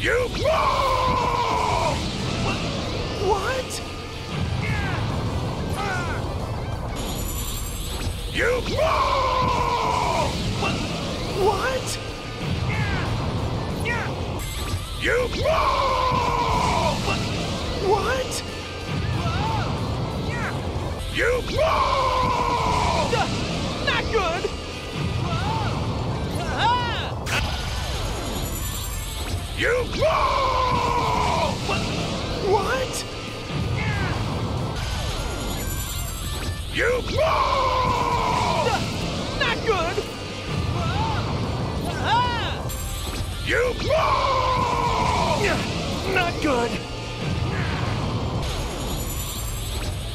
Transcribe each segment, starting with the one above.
You fall! What? You! You fall! What? You fall! Not good! You fall! Not good!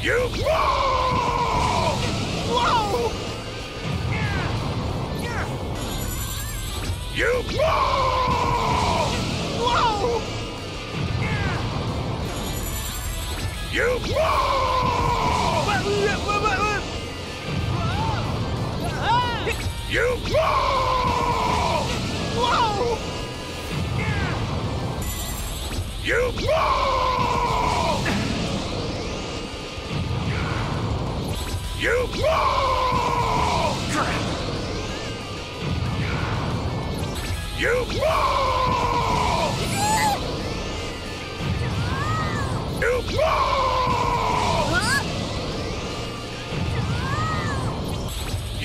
You fall! Whoa! You fall! You fall! You fall! You fall! You! You!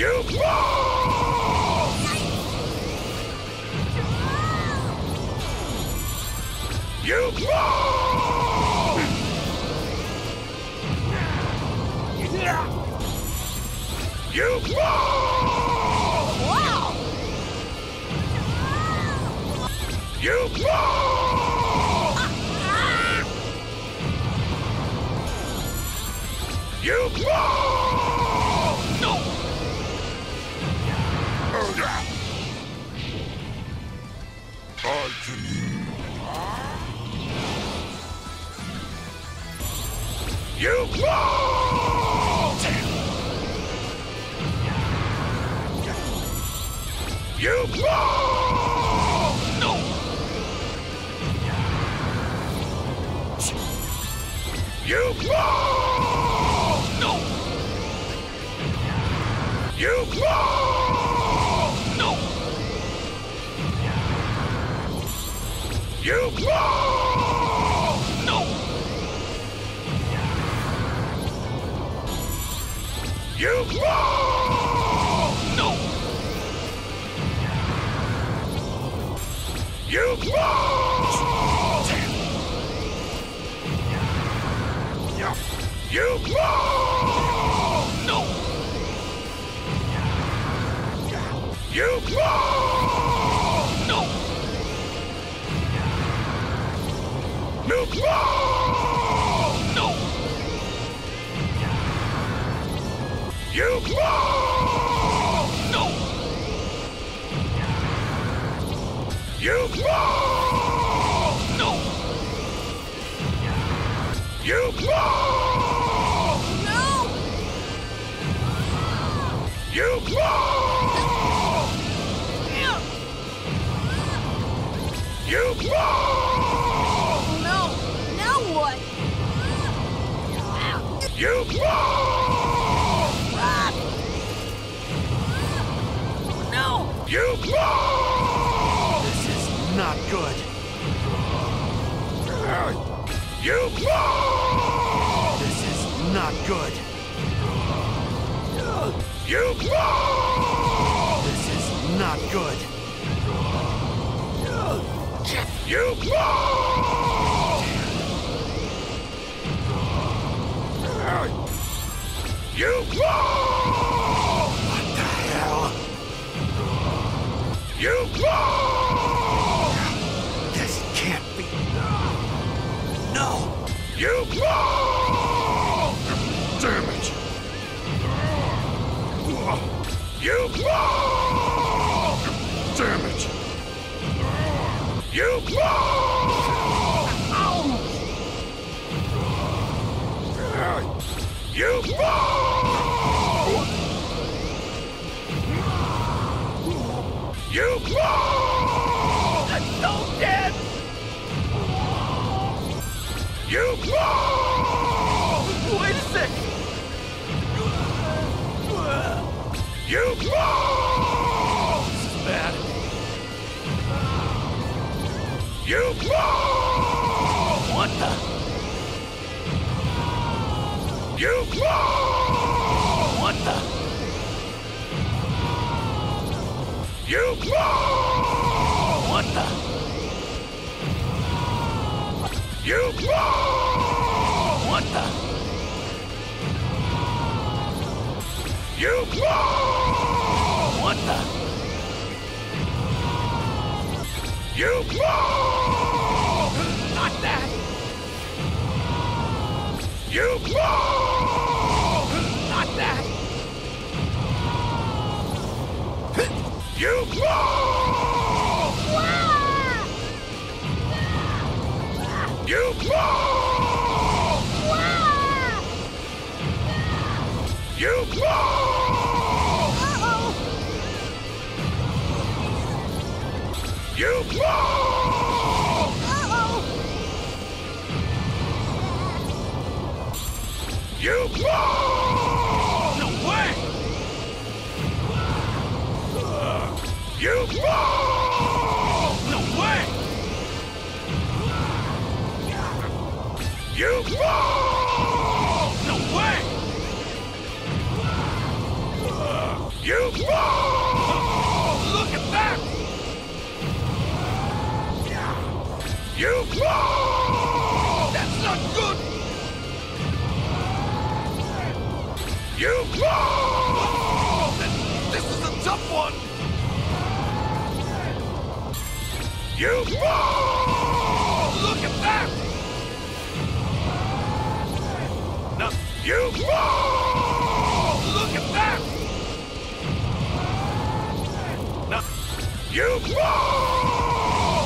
You fall! You fall! You fall! Wow! You fall! You fall! You You fall! No! You! No! You fall! You! No! You fall! You fall! No! You fall! No! You fall! You fall! No! You fall! This is not good. You fall! This is not good. You fall! This is not good. You fall! You You fall! You claw! What the? You fall! What the? You fall! Not that! You fall! You fall! You fall! Look at that! You fall! That's not good! You fall! This is a tough one! You fall! Look at that! No, You fall! You fall!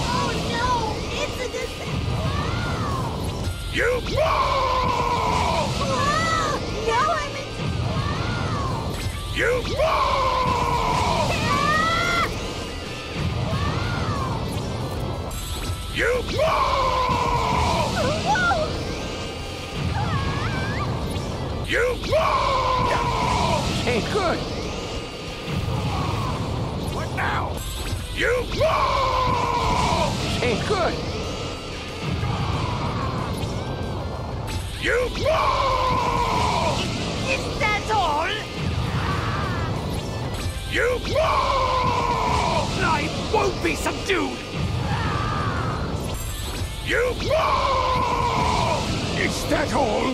Oh no! It's a disaster! You fall! Ah, now I'm in You fall! You fall! You fall! Hey, good! You fall! Ain't good! You fall! Is that all? You fall! I won't be subdued! You fall! Is that all?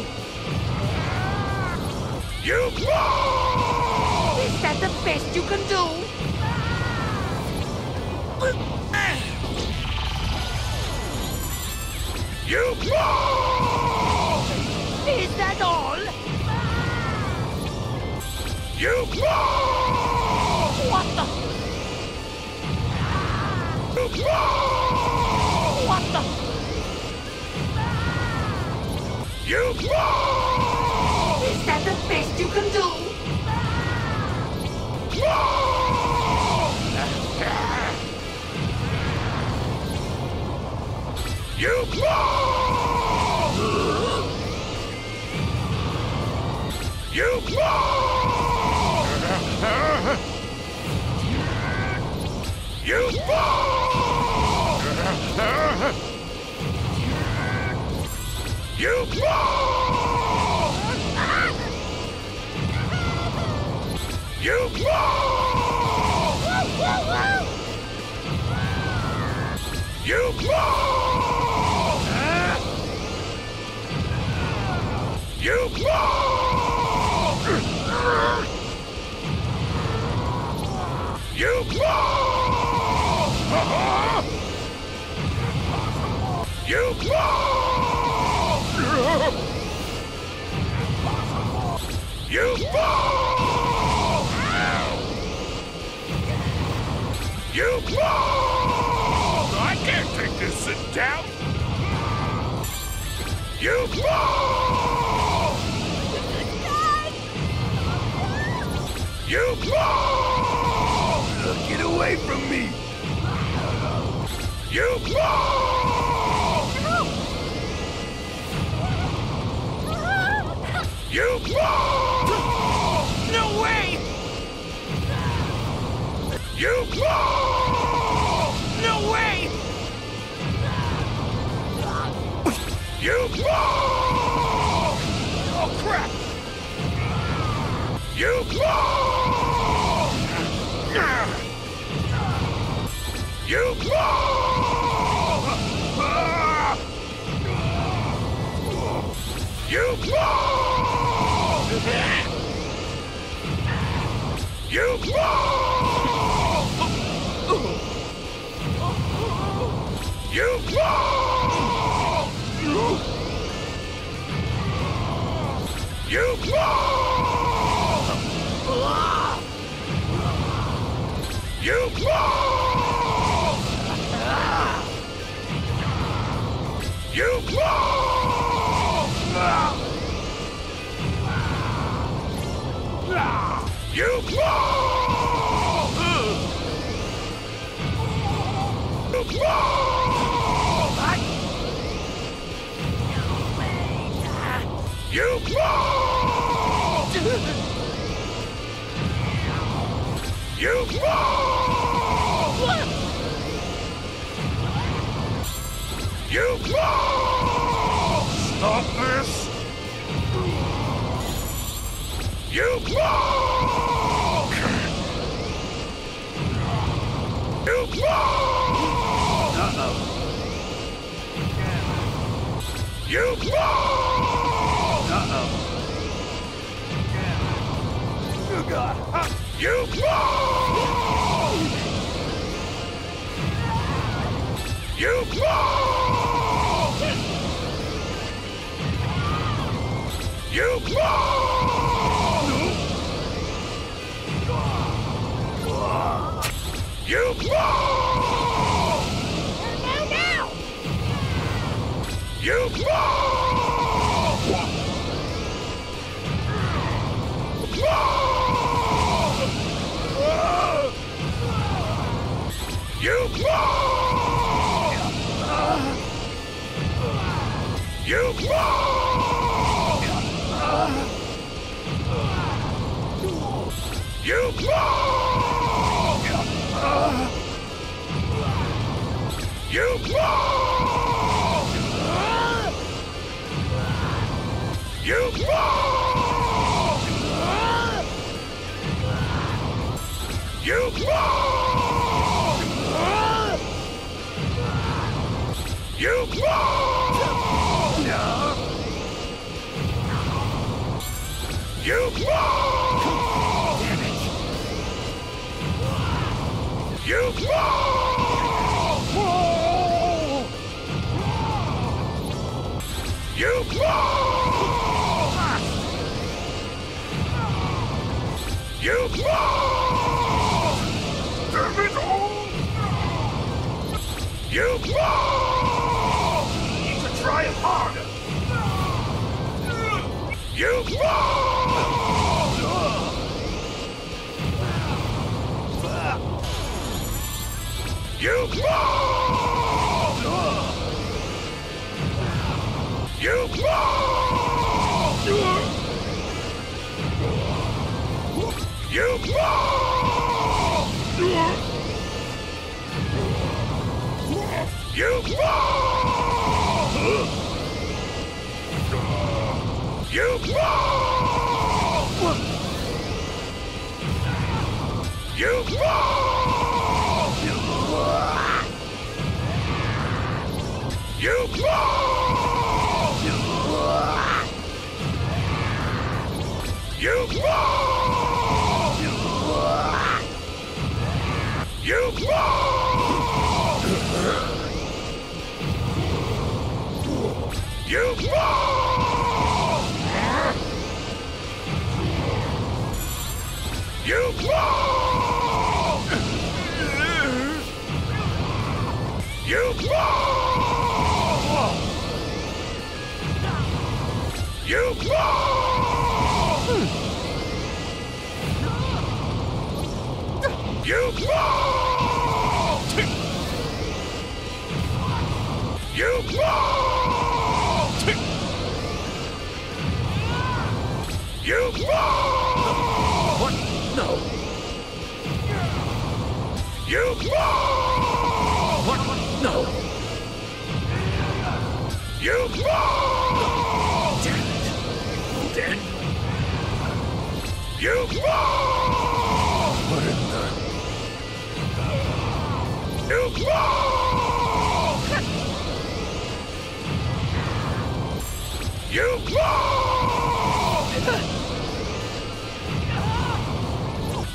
You fall! Is that the best you can do? You fall! Is that all? You fall! What the? You fall! What the? You fall! Is that the best you can do? You fall! You fall! You fall! You fall! You fall! You fall! You fall! You fall! You fall! You fall! You fall! I can't take this sitting down. You fall! You fall! Get away from me. You fall! You crawl! Stop this! You crawl! You fall! Uh-oh. You fall! You fall! You fall! You fall! Now, now! You fall! You! You! You! You! You fall! You fall! You fall! You fall! You fall! You fall! You fall! Damn it all! You fall! To try harder! You fall! You fall! You fall! You fall! You fall! You fall! You fall! You fall! You fall!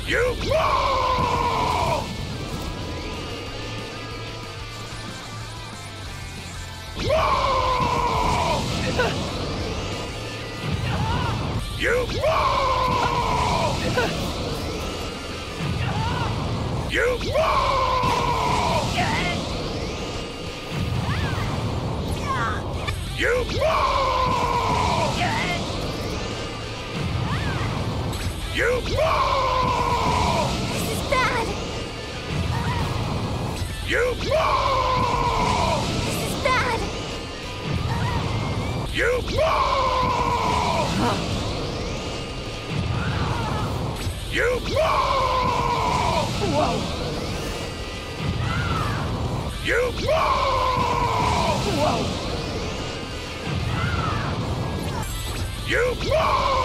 You fall! Fall! You fall! You fall! You fall! You fall! You fall! This is bad. You fall! You fall! Whoa! You fall! Whoa! You fall!